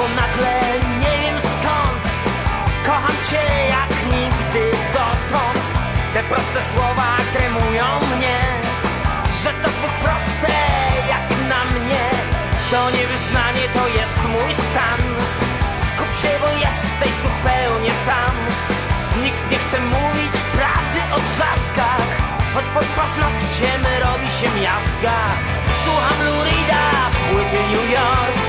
Przyszło nagle, nie wiem skąd. Kocham cię jak nigdy dotąd. Te proste słowa kremują mnie Że to zbyt proste jak na mnie. To nie wyznanie, to jest mój stan. Skup się, bo jesteś zupełnie sam. Nikt nie chce mówić prawdy o trzaskach. Choć pod paznokciem robi się miazga. Słucham Lurida, płyty New York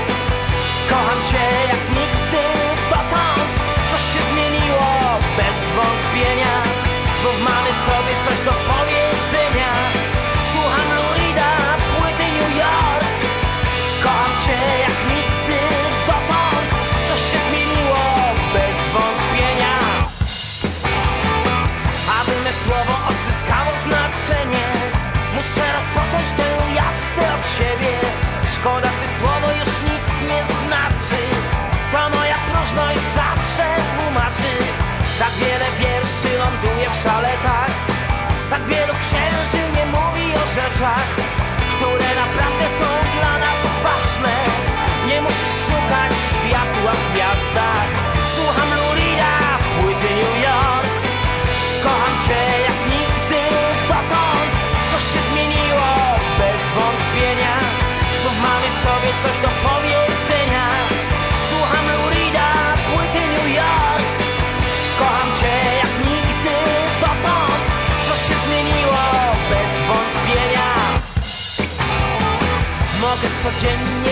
coś do powiedzenia. Słucham Lurida, płyty New York. Kocham cię jak nigdy dotąd. Coś się zmieniło bez wątpienia. Mogę codziennie